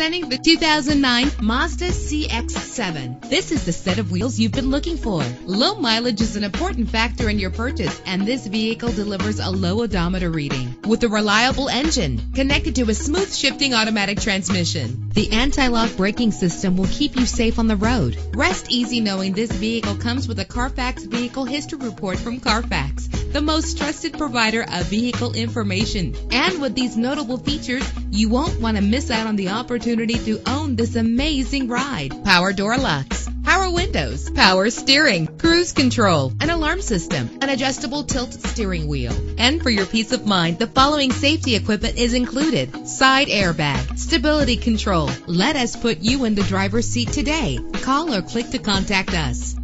Presenting the 2009 Mazda CX-7. This is the set of wheels you've been looking for. Low mileage is an important factor in your purchase, and this vehicle delivers a low odometer reading. With a reliable engine connected to a smooth shifting automatic transmission, the anti-lock braking system will keep you safe on the road. Rest easy knowing this vehicle comes with a Carfax Vehicle History Report from Carfax, the most trusted provider of vehicle information. And with these notable features, you won't want to miss out on the opportunity to own this amazing ride. Power door locks, power windows, power steering, cruise control, an alarm system, an adjustable tilt steering wheel. And for your peace of mind, the following safety equipment is included. Side airbag, stability control. Let us put you in the driver's seat today. Call or click to contact us.